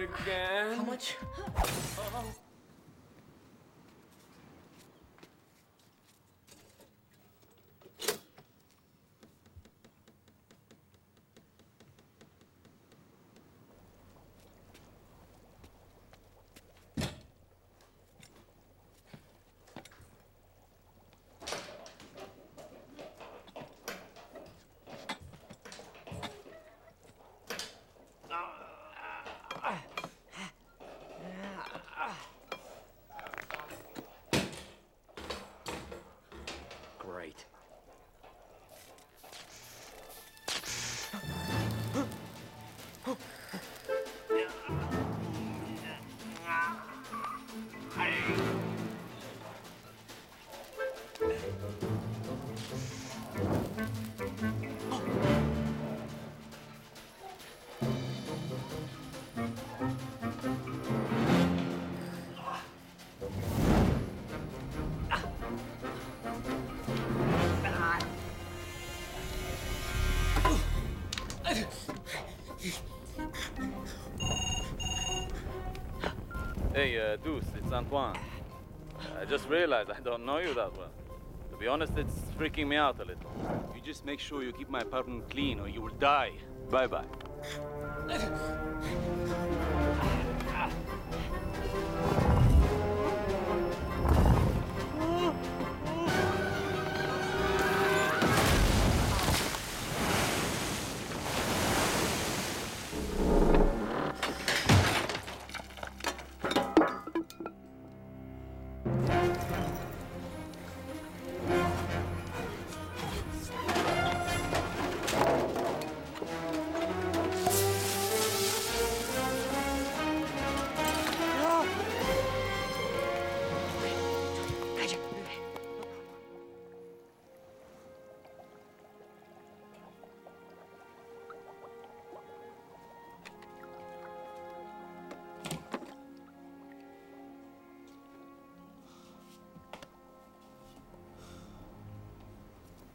it again. How much? Oh, Great. Hey, uh, Deuce, it's Antoine. I just realized I don't know you that well. To be honest, it's freaking me out a little. You just make sure you keep my apartment clean or you will die. Bye bye.